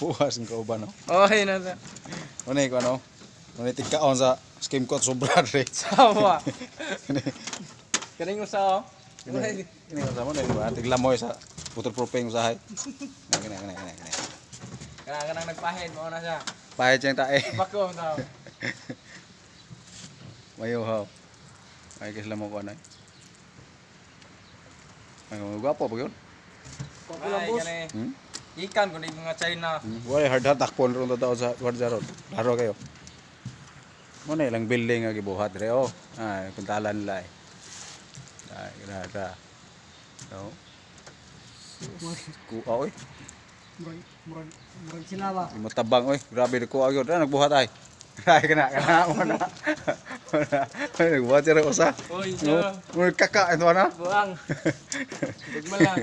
Bukas ang kauban, no? Okay na sa. Ano ko ano? Ano tigkaon sa scheme ko sobra re. Sawa. Kaning usa oh. Ini ini ko sa mo sa putol propane usahay. Kani kani kani kani. Kana kanang nagpahid mo na siya. Pahit siyang tae. Bako tao. Mayo ha. Ay kisla mo ko na. Ay gwapo pa yun. Ay kani. Hmm? Ikan kun mga China. Wala hard hard takpon ron tao sa hard jaron. Laro kayo. Mo na ilang building nga gibuhat re oh. Ay kuntalan nila eh. Ay grata. No. Ku oy. Murag, murag, murag sinawa. Mo tabang oy. Grabe ko agyo na nagbuhat ay. Ay kana kana mo na. Nagbuhat ra usa. Uy, No, mo kaka ito na. buang. Dugma lang.